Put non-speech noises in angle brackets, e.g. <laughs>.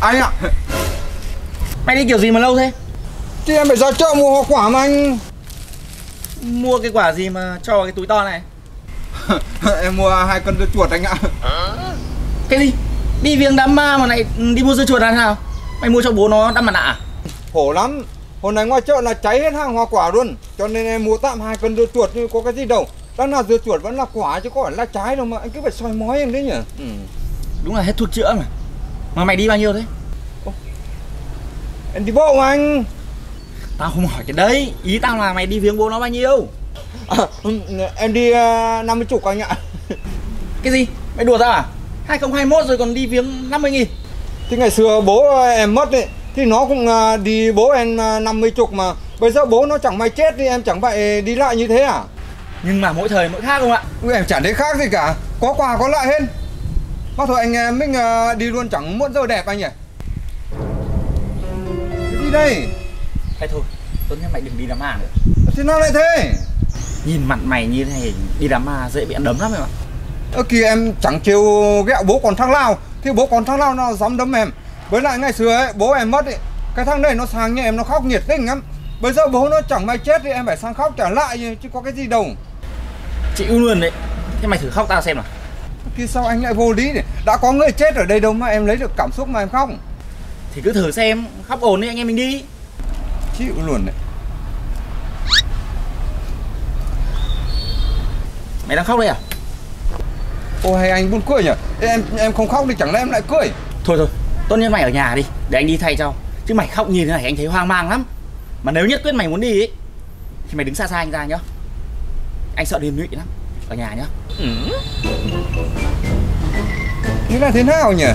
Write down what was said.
Anh ạ. Mày đi kiểu gì mà lâu thế? Thì em phải ra chợ mua hoa quả mà anh. Mua cái quả gì mà cho vào cái túi to này? <laughs> Em mua hai cân dưa chuột anh ạ. Cái gì? Đi viếng đám ma mà lại đi mua dưa chuột là nào Mày mua cho bố nó đắp mặt nạ à? Khổ lắm. Hôm nay ngoài chợ là cháy hết hàng hoa quả luôn. Cho nên em mua tạm hai cân dưa chuột nhưng có cái gì đâu. Đang là dưa chuột vẫn là quả chứ có phải là trái đâu mà. Anh cứ phải soi mói em đấy nhỉ? Ừ. Đúng là hết thuốc chữa mà Mà mày đi bao nhiêu thế? Em đi bộ mà anh. Tao không hỏi cái đấy. Ý tao là mày đi viếng bố nó bao nhiêu? À, Em đi uh, 50 chục anh ạ. Cái gì? Mày đùa tao à? 2021 rồi còn đi viếng 50 nghìn. Thì ngày xưa bố em mất ấy Thì nó cũng uh, đi bố em uh, 50 chục mà. Bây giờ bố nó chẳng may chết thì em chẳng phải đi lại như thế à? Nhưng mà mỗi thời mỗi khác không ạ? Em chẳng thấy khác gì cả. Có quà có lại hết Bác thôi anh em mình uh, đi luôn chẳng muộn giờ đẹp anh nhỉ? Đi đây? Hay thôi Tốt nhất mày đừng đi đám ma nữa. Thế nào lại thế? Nhìn mặt mày như thế này Đi đám ma dễ bị ăn đấm lắm em ạ. Ơ kìa em chẳng chiều ghẹo bố còn thằng Lao. Thì bố còn thằng Lao nào dám đấm em. Với lại ngày xưa ấy, bố em mất ấy Cái thằng này nó sang nhà em nó khóc nhiệt tình lắm. Bây giờ bố nó chẳng may chết thì em phải sang khóc trả lại chứ có cái gì đâu. Chịu luôn đấy. Thế mày thử khóc tao xem nào Thì sao anh lại vô lý này Đã có người chết ở đây đâu mà em lấy được cảm xúc mà em khóc. Thì cứ thử xem Khóc ổn đi anh em mình đi. Chịu luôn đấy. Mày đang khóc đây à? Ôi hay anh buồn cười nhỉ? Em em không khóc thì chẳng lẽ em lại cười? Thôi thôi Tốt nhất mày ở nhà đi Để anh đi thay cho. Chứ mày khóc như thế này anh thấy hoang mang lắm. Mà nếu nhất quyết mày muốn đi ấy Thì mày đứng xa xa anh ra nhá. Anh sợ liên lụy lắm Ở nhà nhá. Thế là thế nào nhỉ?